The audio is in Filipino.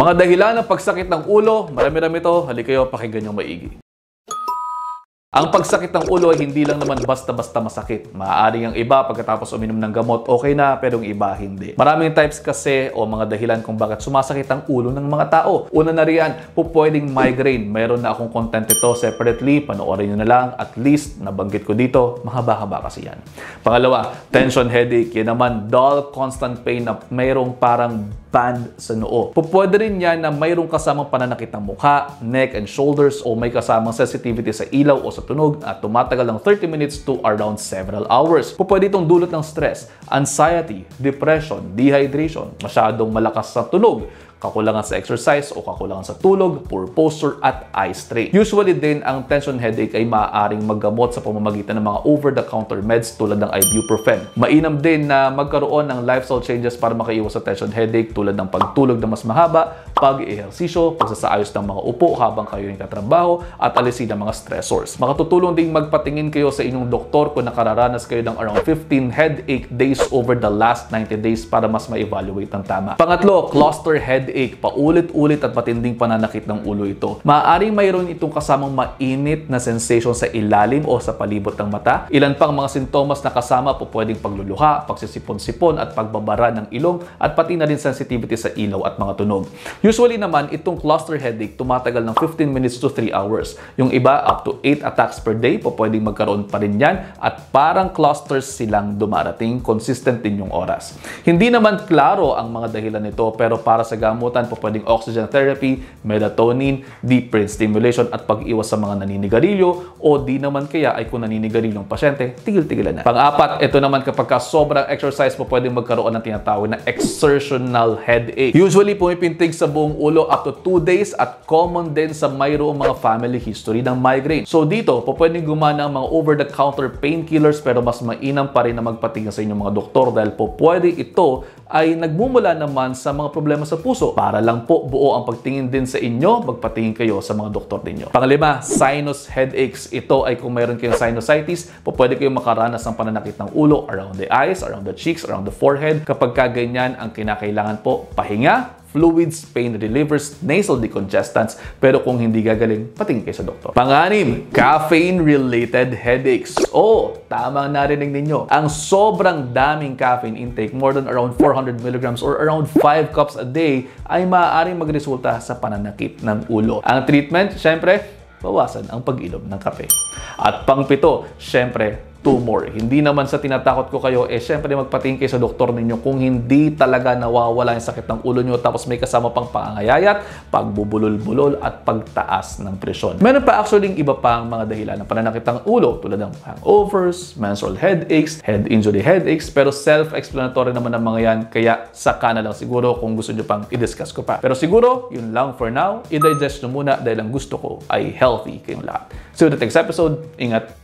Mga dahilan ng pagsakit ng ulo, marami-rami to, hali kayo, pakinggan yung maigi. Ang pagsakit ng ulo ay hindi lang naman basta-basta masakit. Maaaring ang iba pagkatapos uminom ng gamot okay na pero yung iba hindi. Maraming types kasi o mga dahilan kung bakit sumasakit ang ulo ng mga tao. Una na riyan, po migraine. Meron na akong content ito separately. Panoorin nyo na lang. At least, nabanggit ko dito, mahaba-haba kasi yan. Pangalawa, tension headache. Yan naman, dull constant pain na mayroong parang band sa noo. Pupwede rin yan na mayroong kasamang pananakit ng mukha, neck and shoulders o may kasamang sensitivity sa ilaw o sa tunog at tumatagal ng 30 minutes to around several hours. Pupwede itong dulot ng stress, anxiety, depression, dehydration, masyadong malakas sa tunog, kakulangan sa exercise o kakulangan sa tulog, poor posture at eye strain. Usually din, ang tension headache ay maaaring maggamot sa pamamagitan ng mga over-the-counter meds tulad ng ibuprofen. Mainam din na magkaroon ng lifestyle changes para makaiwas sa tension headache tulad ng pagtulog na mas mahaba, pag-ehersisyo, pagsasaayos ng mga upo habang kayo ay katrabaho at alisin ang mga stressors. Makatutulong ding magpatingin kayo sa inyong doktor kung nakararanas kayo ng around 15 headache days over the last 90 days para mas ma-evaluate ng tama. Pangatlo, cluster headache. Paulit-ulit at matinding pananakit ng ulo ito. Maaaring mayroon itong kasamang mainit na sensation sa ilalim o sa palibot ng mata. Ilan pang mga sintomas na kasama po pwedeng pagluluha, pagsisipon-sipon at pagbabara ng ilong at pati na rin sensitivity sa ilaw at mga tunog. Usually naman, itong cluster headache tumatagal ng 15 minutes to 3 hours. Yung iba, up to 8 attacks per day, po pwedeng magkaroon pa rin yan at parang clusters silang dumarating, consistent din yung oras. Hindi naman klaro ang mga dahilan nito pero para sa gamutan, po pwedeng oxygen therapy, melatonin, deep brain stimulation at pag-iwas sa mga naninigarilyo o di naman kaya ay kung naninigarilyo yung pasyente, tigil-tigilan na. Pang-apat, ito naman kapag ka sobrang exercise po pwedeng magkaroon ng tinatawag na exertional headache. Usually pumipintig sa buong ulo up to 2 days at common din sa mayroong mga family history ng migraine. So dito, pwedeng gumana ang mga over-the-counter painkillers pero mas mainam pa rin na magpatingin sa inyong mga doktor dahil po pwede ito ay nagmumula naman sa mga problema sa puso. Para lang po buo ang pagtingin din sa inyo, magpatingin kayo sa mga doktor ninyo. Pangalima, sinus headaches. Ito ay kung meron kayong sinusitis, po pwede kayong makaranas ng pananakit ng ulo around the eyes, around the cheeks, around the forehead. Kapag kaganyan, ang kinakailangan po, pahinga, fluids, pain relievers, nasal decongestants, pero kung hindi gagaling, patingin kayo sa doktor. Panganim, caffeine-related headaches. Oh, tamang narinig ninyo. Ang sobrang daming caffeine intake, more than around 400 milligrams or around 5 cups a day, ay maaaring magresulta sa pananakit ng ulo. Ang treatment, syempre, bawasan ang pag-inom ng kape. At pangpito, syempre, tumor. Hindi naman sa tinatakot ko kayo, eh syempre magpatingin kayo sa doktor ninyo kung hindi talaga nawawala yung sakit ng ulo nyo tapos may kasama pang pangangayayat, pagbubulol-bulol at pagtaas ng presyon. Meron pa actually iba pang mga dahilan ng pananakit ng ulo tulad ng hangovers, menstrual headaches, head injury headaches, pero self-explanatory naman ang mga yan kaya saka na lang siguro kung gusto nyo pang i-discuss ko pa. Pero siguro, yun lang for now. I-digest nyo muna dahil ang gusto ko ay healthy kayong lahat. In the next episode. Ingat!